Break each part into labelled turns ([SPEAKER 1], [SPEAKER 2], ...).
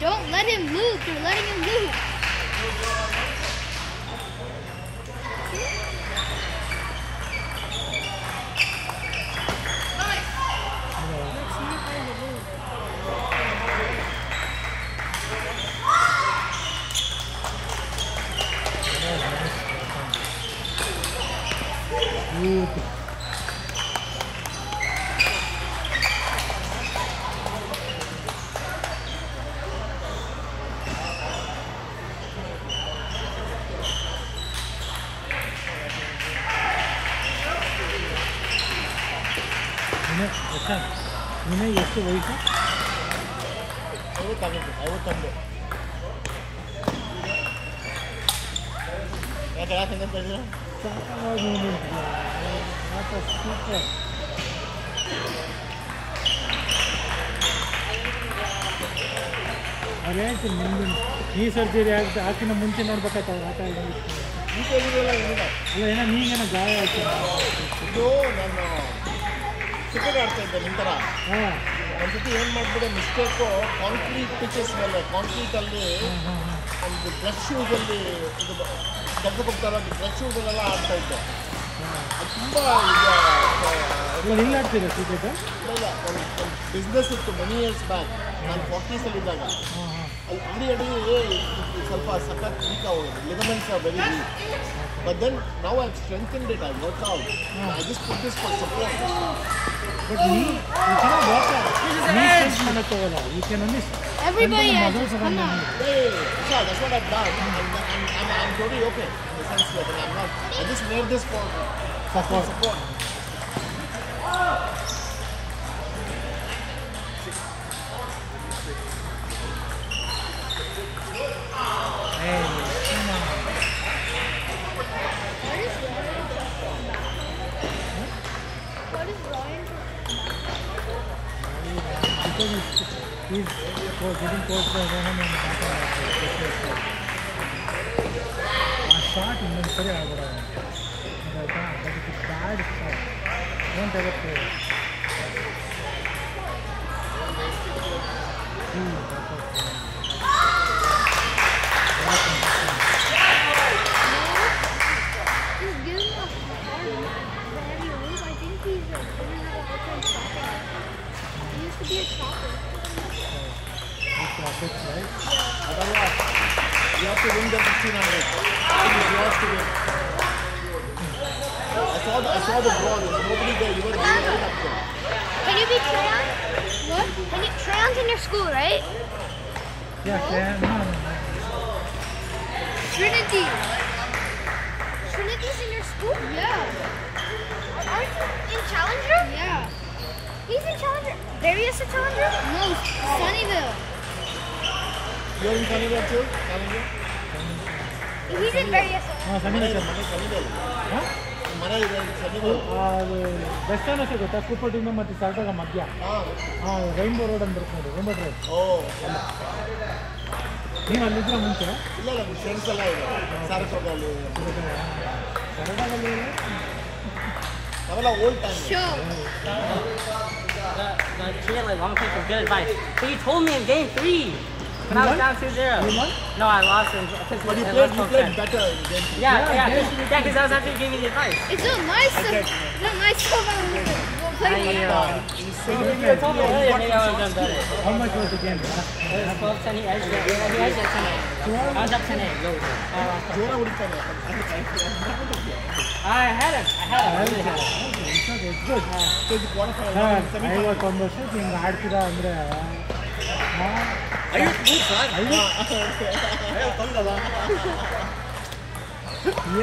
[SPEAKER 1] Don't let him loop. You're letting him loop.
[SPEAKER 2] Beautiful. Vinay ನಿಮಗೆ ಎಷ್ಟು ವಯಸ್ಸು
[SPEAKER 3] ಐವತ್ತಾಗುತ್ತೆ ಐವತ್ತೊಂದು ಯಾಕೆ ಯಾಕೆ ಹಂಗಂತ ಹೇಳಿದ್ರೆ
[SPEAKER 2] ಆಟ ಸೂಪರ್ ಹೇಳ್ತೀನಿ ಮುಂದಿನ ಈ ಸರ್ಜರಿ ಆಗುತ್ತೆ ಆಕಿನ ಮುಂಚೆ ನೋಡ್ಬೇಕಾಯ್ತು ಅವ್ರು ಆಟ ಅಲ್ಲ ಏನೋ ನೀಗೇನೋ ಗಾಯ ಆಯ್ತು
[SPEAKER 3] ಇದು ನಾನು ಕ್ರಿಕೆಟ್ ಆಡ್ತಾ ಇದ್ದೆ ನಿಮ್ಮ
[SPEAKER 2] ಥರ.
[SPEAKER 3] ಒಂದು ಸತಿ ಏನು ಮಾಡಿಬಿಟ್ಟೆ ಮಿಸ್ಟೇಕು ಕಾಂಕ್ರೀಟ್ ಪಿಚಸ್ ಮೇಲೆ ಕಾಂಕ್ರೀಟಲ್ಲಿ ಒಂದು ಬ್ರಷ್ ಶೂಸಲ್ಲಿ ಇದು ದೊಡ್ಡ ಹೋಗ್ತಾರಲ್ಲ ಬ್ರಷ್ ಶೂಸಲ್ಲೆಲ್ಲ ಆಡ್ತಾ ಇದ್ದೆ. ಅದು ತುಂಬ ಒಂದು ಬಿಸ್ನೆಸ್ ಇತ್ತು ಮನಿ ಇಯರ್ಸ್ ಬ್ಯಾಕ್ ನಾನು
[SPEAKER 2] ಫಾರ್ಟೀಸಲ್ಲಿದ್ದಾಗ
[SPEAKER 3] ಅಲ್ಲಿ ಅಡಿ ಅಡಿ ಸ್ವಲ್ಪ ಸಖತ್ ವೀಕ್ ಆಗೋದು ligaments are very weak but then ನಾವು I ಸ್ಟ್ರೆಂಥನ್ಡ್ it I work out I just put this for support
[SPEAKER 2] but ನೀ ಯು ಕೆನಾಟ್ ವಾಕ್ ನೀ ಸ್ಟ್ರೆಂತ್ ಮಾಡೋಕ್ಕಾಗಲ್ಲ you can only
[SPEAKER 1] Everybody has
[SPEAKER 2] muscles
[SPEAKER 1] it. Come on.
[SPEAKER 3] Hey, Vishal, that's what I've done. I'm, I'm, I'm, I'm totally okay. In the sense that I'm not. I just made this for
[SPEAKER 2] Support.
[SPEAKER 3] support.
[SPEAKER 1] What
[SPEAKER 2] because he's, he's for getting coached by Rohan and Tata. ಆ shot ಇನ್ನೊಂದು ಸರಿ ಆಗ್ಬಿಡ ಆಯ್ತಾ but it bad shot don't ever play
[SPEAKER 1] He's giving a hard heavy move. I think he's uh, gonna have a hard time stopping it. He used to be a chopper.
[SPEAKER 3] I saw the, nobody there. You.
[SPEAKER 1] Can you be Trayon? What? Can you, in your school, right?
[SPEAKER 2] Yeah,
[SPEAKER 1] Trinity. Trinity's in your school? Yeah. Aren't you in Challenger? Yeah. He's in Challenger. Barry is a Challenger? No, Sunnyvale.
[SPEAKER 3] You're in Canada too? Canada?
[SPEAKER 1] He's in Darius.
[SPEAKER 2] ಹಾಂ
[SPEAKER 3] ಮನೆ
[SPEAKER 2] ಸಣ್ಣ
[SPEAKER 3] ಇದೆ, ಮನೆ Sunnyvale.
[SPEAKER 2] ಹಾಂ
[SPEAKER 3] ಮನೆ ಇದೆ Sunnyvale.
[SPEAKER 2] ಅದು best ಅನ್ನೋಸೆ ಗೊತ್ತಾ ಕುಪ್ಪಟ್ಟಿಂದ ಮತ್ತು ಸಾರ್ಟಾಗ ಮಧ್ಯ
[SPEAKER 3] ಹಾಂ
[SPEAKER 2] ಹಾಂ ರೈನ್ಬೋ ರೋಡ್ ಅಂತ ಬರುತ್ತೆ ನೋಡಿ ರೈನ್ಬೋ ರೋಡ್
[SPEAKER 3] ಓ
[SPEAKER 2] ನೀವು ಅಲ್ಲಿದ್ರೆ ಮುಂಚೆ
[SPEAKER 3] ಇಲ್ಲ ಇಲ್ಲ ಫ್ರೆಂಡ್ಸ್ ಎಲ್ಲ ಇದೆ ಸಾರಸೋಗಲ್ಲಿ
[SPEAKER 2] ಕನ್ನಡದಲ್ಲಿ
[SPEAKER 3] ನಾವೆಲ್ಲ old time
[SPEAKER 1] Show.
[SPEAKER 4] The, the kid like long take some good advice. But you told me in game three when I was
[SPEAKER 2] won?
[SPEAKER 4] down 2-0.
[SPEAKER 2] You won?
[SPEAKER 4] No, I lost in because
[SPEAKER 3] But you
[SPEAKER 4] in
[SPEAKER 3] played,
[SPEAKER 4] West
[SPEAKER 3] you
[SPEAKER 4] Coast
[SPEAKER 3] played
[SPEAKER 4] then.
[SPEAKER 3] better in game three.
[SPEAKER 4] Yeah,
[SPEAKER 2] Yeah,
[SPEAKER 4] yeah,
[SPEAKER 2] yes,
[SPEAKER 4] yeah, because I was actually giving you the advice.
[SPEAKER 1] It's not nice to,
[SPEAKER 3] Okay.
[SPEAKER 1] it's not nice to have a we'll play
[SPEAKER 4] I,
[SPEAKER 1] one.
[SPEAKER 4] uh,
[SPEAKER 3] He's
[SPEAKER 4] if
[SPEAKER 3] saying
[SPEAKER 4] you had told me earlier, maybe I would have done better.
[SPEAKER 2] How much was the game
[SPEAKER 4] It was 12 10 he edged it. Yeah, he edged it 10 I was up 10 I lost.
[SPEAKER 3] ಜೋರ ಹೊಡಿತಾನೆ
[SPEAKER 4] I had him. I had him. I really had him.
[SPEAKER 2] Good
[SPEAKER 3] quarter
[SPEAKER 2] sir ಐವತ್ತೊಂದು ವರ್ಷಕ್ಕೆ ಹಿಂಗೆ ಆಡ್ತೀರಾ ಅಂದರೆ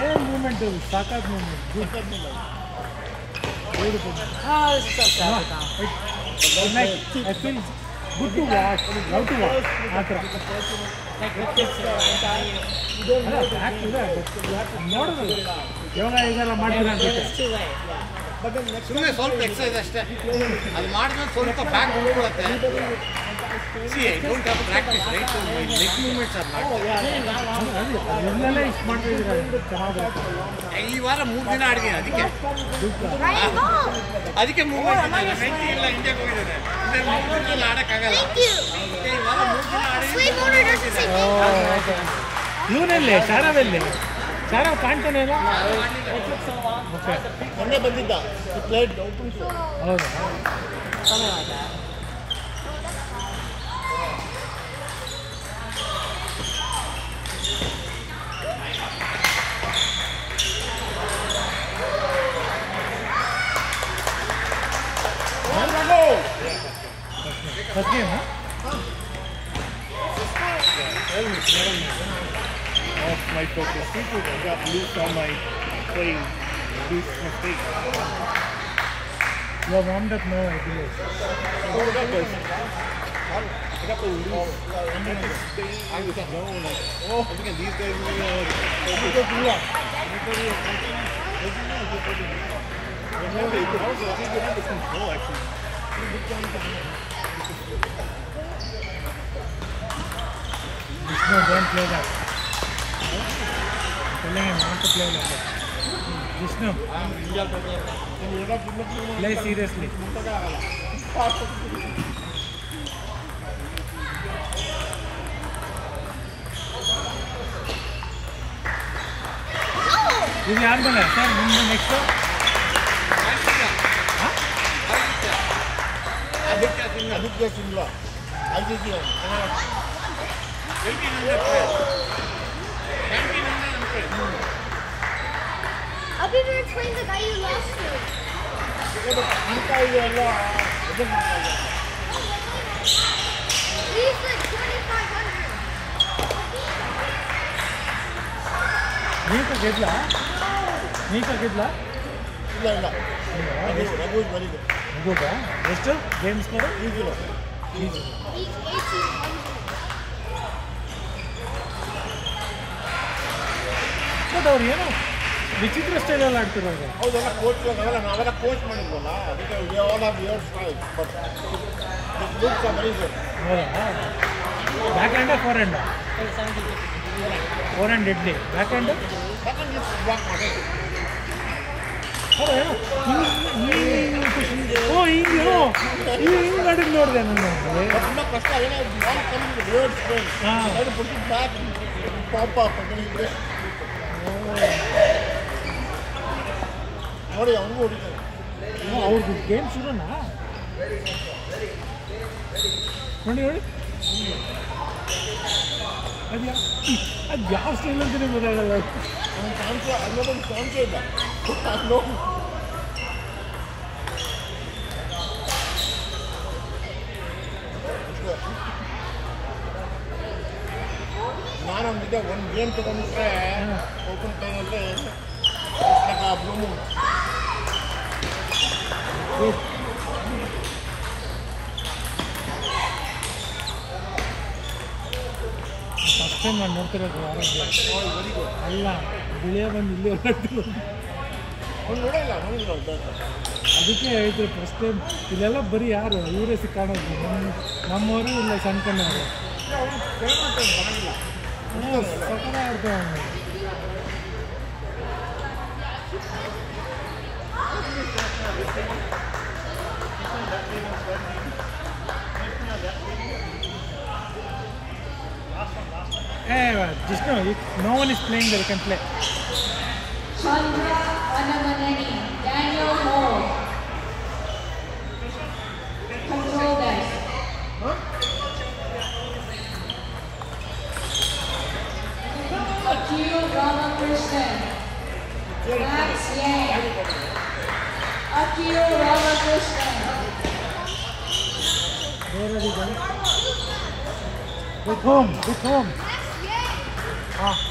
[SPEAKER 2] ಏನು moment ಅದು ಸಾಕಾದ moment good beautiful
[SPEAKER 4] Oh, this is so sad. Tom.
[SPEAKER 2] I feel good to watch love to watch ಆ ಥರ
[SPEAKER 4] Like, look this shit. I'm telling you.
[SPEAKER 2] ಅಲ್ಲ fact ಇದೆ ಬಟ್ ನೋಡೋದಲ್ಲ ಯೋಗ ಇದೆಲ್ಲ ಮಾಡ್ತೀರಾ
[SPEAKER 4] It
[SPEAKER 2] ಅನ್ಸುತ್ತೆ
[SPEAKER 4] was too late.
[SPEAKER 5] ಸುಮ್ಮನೆ ಸ್ವಲ್ಪ ಎಕ್ಸಸೈಸ್ ಅಷ್ಟೇ ಅದು ಮಾಡಿದ್ಮೇಲೆ ಸ್ವಲ್ಪ ಬ್ಯಾಕ್ ಹೋಗ್ಬಿಡುತ್ತೆ
[SPEAKER 2] Oh,
[SPEAKER 5] ಈ ವಾರ ಮೂರು ದಿನ ಆಡಿದ್ದೀನಿ ಅದಕ್ಕೆ. ಅದಕ್ಕೆ ಮೂವ್ಮೆಂಟ್ ಇಲ್ಲ ಇಂಡಿಯಾಗೆ ಹೋಗಿದ್ದಾರೆ. ಮೂರು ದಿನ ಆಡೋಕ್ಕಾಗಲ್ಲ. ಈ ವಾರ ಮೂರು ದಿನ ಆಡಿದ್ದೀನಿ
[SPEAKER 2] ಇವನಲ್ಲೇ ಶಾರವಲ್ಲೇ ಶಾರವ್ ಕಾಣ್ತಾನೆ ಇಲ್ಲ?
[SPEAKER 3] ಮೊನ್ನೆ ಬಂದಿದ್ದ. ಪ್ಲೇಟ್
[SPEAKER 2] ಹೌದು. First game,
[SPEAKER 6] off my focus. People got loose on my play, loose mistake.
[SPEAKER 2] You are warmed up now, I believe.
[SPEAKER 6] I got the loose. I'm going to stay. I was known. Like, oh, I'm these guys are going to. I'm going to go to the control, actually.
[SPEAKER 2] no don't play that. Telling him not to play like that. Vishnu, play seriously. ఇది ఆడుతున్నారు sir ముందు next
[SPEAKER 3] Aditya Singla I see see
[SPEAKER 1] I'll be there explain the guy you lost to.
[SPEAKER 3] ಅಂತ ಇದೆಲ್ಲ
[SPEAKER 1] He's like 2,500.
[SPEAKER 2] ನೀಕ ಗೆದ್ಲಾ ನೀಕ ಗೆದ್ಲಾ
[SPEAKER 3] ಇಲ್ಲ ಇಲ್ಲ Raghu Raghu very
[SPEAKER 2] ಎಷ್ಟು game score
[SPEAKER 3] ಈಗಿಲ್ಲ
[SPEAKER 1] He's 1,800.
[SPEAKER 2] But ಅವ್ರು ಏನೋ ವಿಚಿತ್ರ ಸ್ಟೈಲಲ್ಲಿ ಆಡ್ತಿರೋದು
[SPEAKER 3] ಹೌದಲ್ಲ ಕೋಚ್ ಅವೆಲ್ಲ ನಾವೆಲ್ಲ ಕೋಚ್ ಮಾಡಿದ್ವಲ್ಲ ಅದಕ್ಕೆ we all of your style but looks are very good
[SPEAKER 2] ಹೌದಾ backhand forehand forehand idli backhand
[SPEAKER 3] second is block ಮಾಡಿ
[SPEAKER 2] ಅಲ್ಲ ಏನೋ ಹಿಂಗ್- ಓ ಹಿಂಗೆ ಹಿಂಗೆ ಹಿಂಗೆ ಆಡಿದ್ ನೋಡಿದೆ ನಾನು
[SPEAKER 3] ತುಂಬ ಕಷ್ಟ ಏನೋ ಬಾಲ್ ಕಮಿಂಗ್ ರಿವರ್ಸ್ ಸ್ಪೇನ್
[SPEAKER 2] ಹಾ.
[SPEAKER 3] ಅದು ಬಿಟ್ಟು ಬ್ಯಾಕ್ ಪಾಪ್ ಅಪ್ ಅಂತ ನೋಡಿ ಅವನಿಗೂ ಹೊಡಿತಾನೆ
[SPEAKER 2] ಅವ್ರದ್ದು ಗೇಮ್ ಶುರುನಾ ನೋಡಿ ನೋಡಿ ಅದು ಯಾವ ಅದು ಯಾವ ಸ್ಟೈಲ್ ಅಂತಲೇ ಗೊತ್ತಾಗಲ್ಲ
[SPEAKER 3] ಅವನ ಚಾನ್ಸ್ ಅನ್ನೋದೊಂದು ಚಾನ್ಸೇ ಇಲ್ಲ ಅನ್ನೋ ನಾನು ಒಂದಿದ್ದೆ ಒಂದು ಗೇಮ್ ತಗೊಂಡ್ರೆ ಓಪನ್ ಟೈಮಲ್ಲಿ ಬ್ಲೂಮು
[SPEAKER 2] ಫಸ್ಟ್ ಟೈಮ್ ನಾನು ನೋಡ್ತಿರೋದು ಆರೋಗ್ಯ ಅಲ್ಲ ಬಿಳಿಯ ಬಂದು ಇಲ್ಲಿ ಅದಕ್ಕೆ ಹೇಳ್ತೀವಿ ಫಸ್ಟ್ ಟೈಮ್ ಇಲ್ಲೆಲ್ಲ ಬರೀ ಯಾರು ಇವರೇ ಸಿಕ್ಕಾಣೋದು ನಮ್ಮ ನಮ್ಮವರು ಇಲ್ಲ ಸಣ್ಣ ಕಣ್ಣವರು ಸಕಲ ಆಡ್ತಾವೆ ಅವ್ನು. Hey, just know, if no one is playing, they can play.
[SPEAKER 7] Akil Ramakrishnan. Max Yang. Akil Ramakrishnan.
[SPEAKER 2] Where are you going? With whom? With whom? Ah.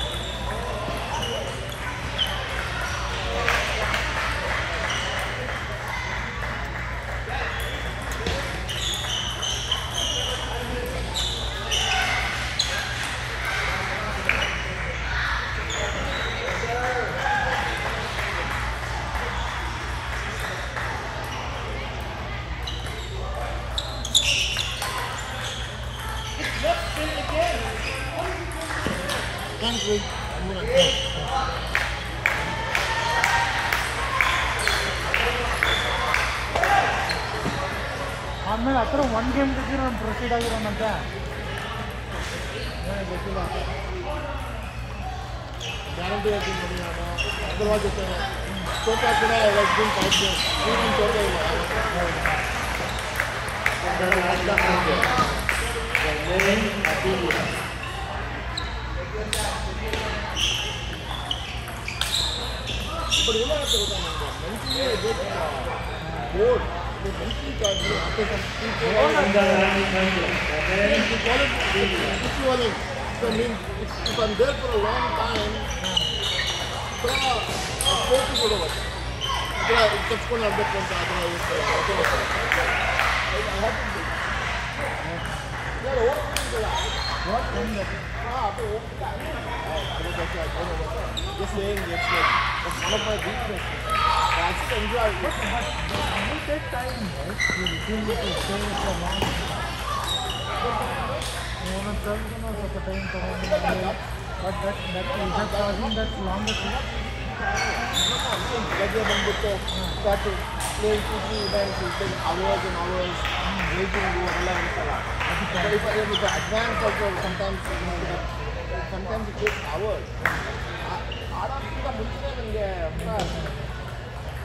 [SPEAKER 2] ಆಮೇಲೆ ಹತ್ರ ಒನ್ ಗೇಮ್ ತೆಗಿರೋ ಪ್ರೊಸೀಡ್ ಆಗಿರೋಣಂತೆ
[SPEAKER 3] ಗೊತ್ತಿಲ್ಲ ಗ್ಯಾರಂಟಿ ಹೇಳ್ತೀನಿ ನೋಡಿ ನಾನು ಅದರವಾಗಿ ತೋಟ ಕೂಡ ಎರಡು ಕಾಯ್ತು ಏನು ತೋಟ ಇಲ್ಲ ಬಟ್ ಏನಾಗುತ್ತೆ ಗೊತ್ತಾ ನನಗೆ mentally board mentally card after some people equivalent. So I mean, if, if I'm there for a long time, ಒಂಥರ ಕೋಟಿ ಕೊಡೋದು ಒಂಥರ ತಪ್ಸ್ಕೊಂಡು ಆಡ್ಬೇಕು ಅಂತ ಆ ಥರ ಇರುತ್ತೆ ಯಾರು ಹೋಗ್ತಿಲ್ಲ ಹಾಂ ಅದು ಹೋಗ್ತಾ Just saying, it's like, it's one of my weakness. I just enjoy it.
[SPEAKER 2] You take time, right? You refuse to stay for long. ಒಂದೊಂದು ಸರ್ವಿಸನ್ನು ಸ್ವಲ್ಪ ಟೈಮ್ ತಗೊಂಡು but that that is that causing that longest
[SPEAKER 3] ಬೆಳಗ್ಗೆ ಬಂದ್ಬಿಟ್ಟು start plane two three events ten hours and hours waiting ಎಲ್ಲ ಇರುತ್ತಲ್ಲ with advance also sometimes sometimes it takes hours ಆಡೋಕ್ಕಿಂತ ಮುಂಚೆ ನನಗೆ ಇನ್ನೂ ಆಡು ಮನೆ ಒಳಗೆ ಆ ಥರ ಇದೆಯಲ್ಲ ಇದು ಹೋಗ್ತೀನಿ
[SPEAKER 2] ಆದ್ಮೇಲೆ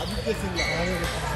[SPEAKER 8] आदित्य सिंह।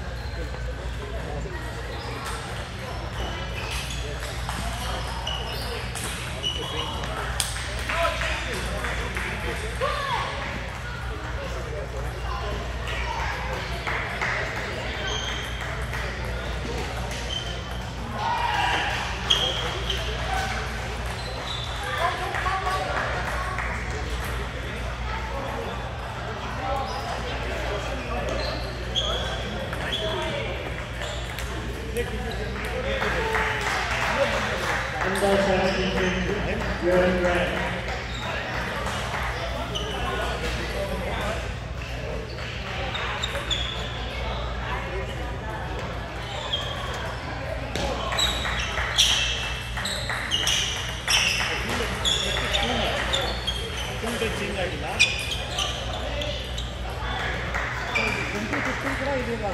[SPEAKER 6] ಚೇಂಜ್ ಆಗಿಲ್ಲ
[SPEAKER 3] ಟ್ವೆಂಟಿ ಫಿಫ್ಟೀನ್ ಕೂಡ ಇದಿಲ್ಲ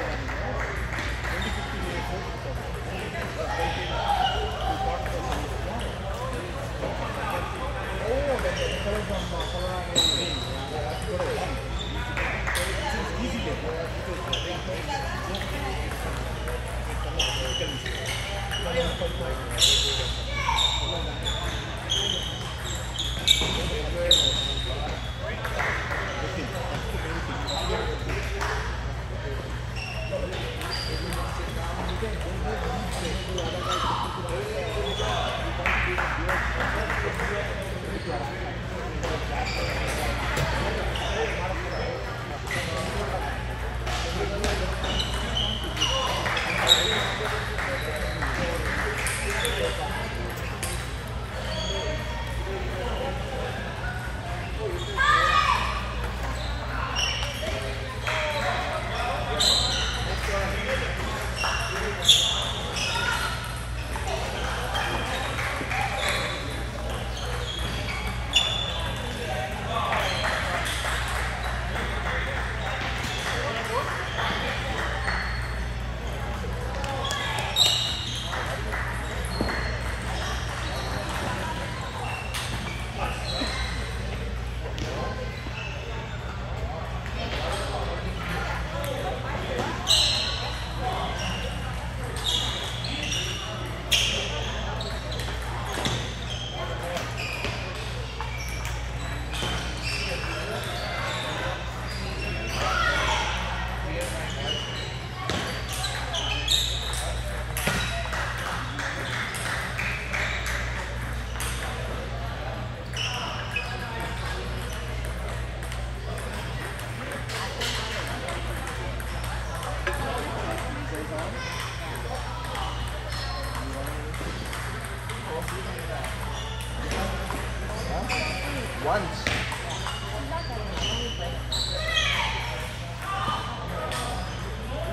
[SPEAKER 3] Once.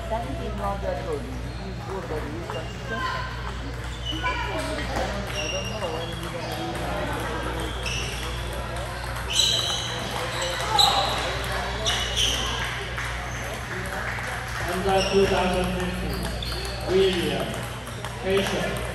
[SPEAKER 3] He's not that good. He's good, but he's consistent. I don't know when he's gonna be.
[SPEAKER 8] Under 2015 William
[SPEAKER 1] uh, Patient.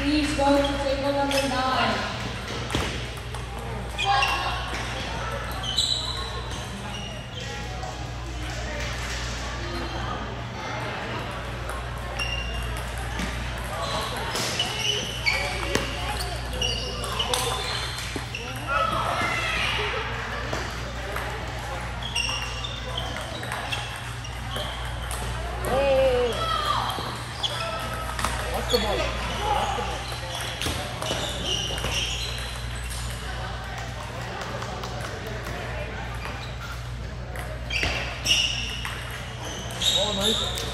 [SPEAKER 1] Please go to table number nine. Mike.